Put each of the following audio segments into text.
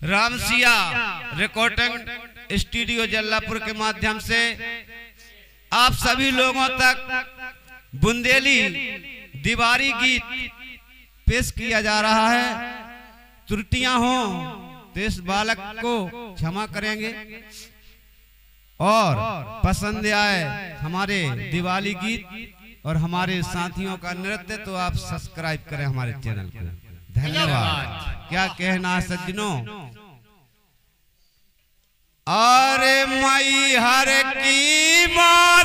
Ramsiya recording studio Jallapur के माध्यम से आप सभी लोगों तक बुंदेली दीवारी गीत पेश किया जा रहा है। त्रुटियाँ हो तो इस बालक को क्षमा करेंगे। और पसंद आए हमारे दिवाली गीत और हमारे साथियों का नृत्य तो आप सब्सक्राइब करें हमारे चैनल को। धन्यवाद। क्या कहना सज्जनों? अरे मई हर की माँ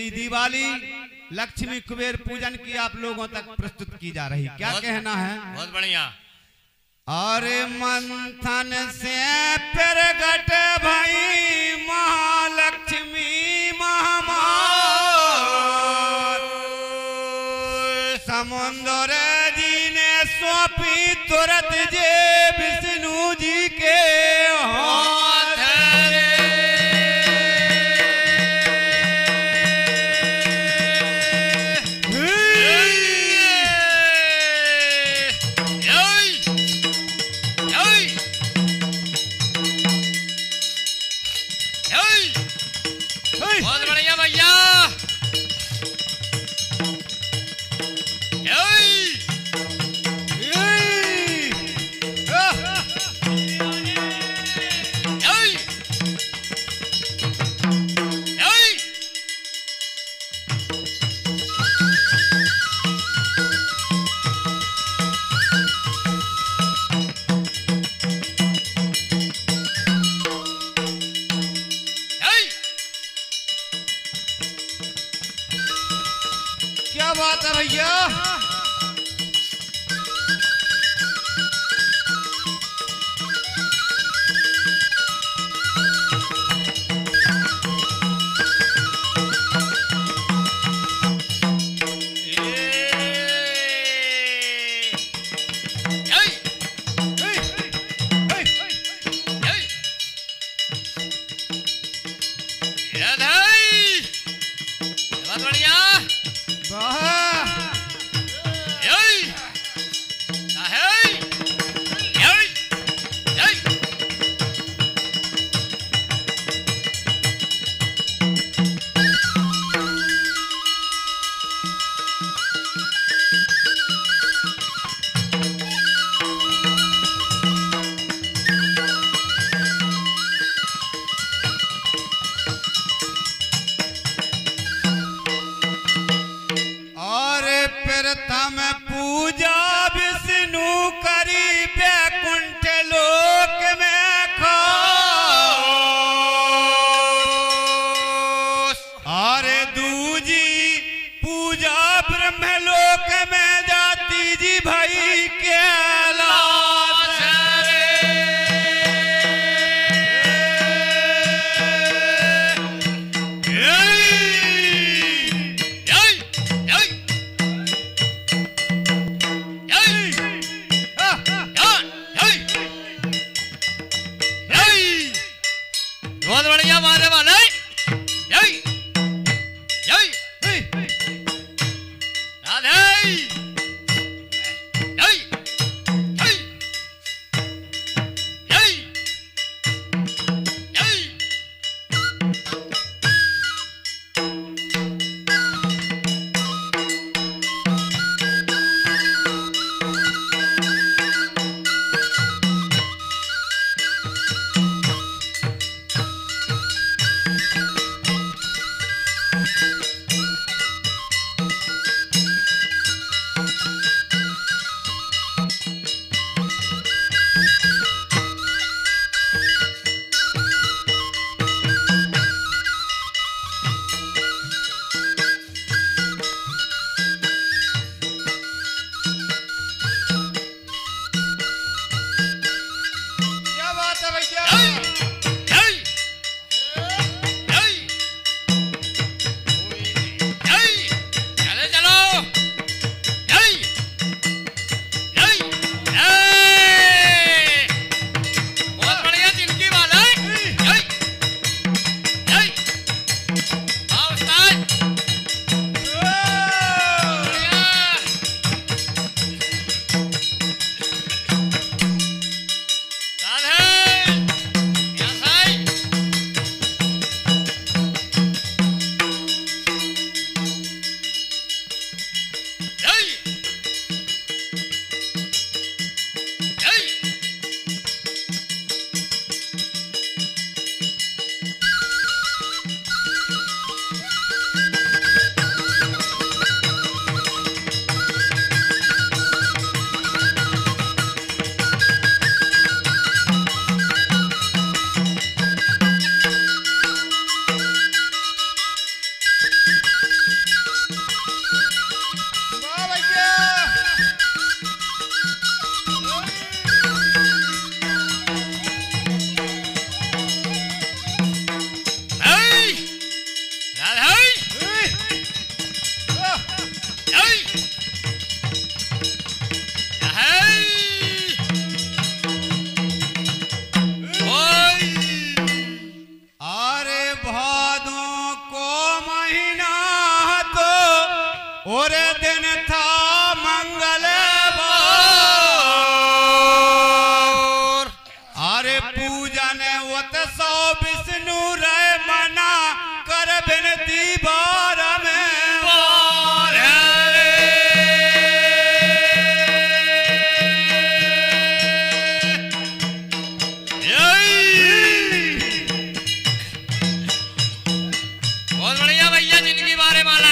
बुंदेली दिवाली। लक्ष्मी कुबेर पूजन की आप लोगों तक प्रस्तुत की जा रही। क्या कहना है? बहुत बढ़िया। अरे मंथन से प्रगट भाई महालक्ष्मी महामार। समुंदर जी ने सौंपी तुरंत जे विष्णु जी के हाथ। प्रथम पूजा Mare mala.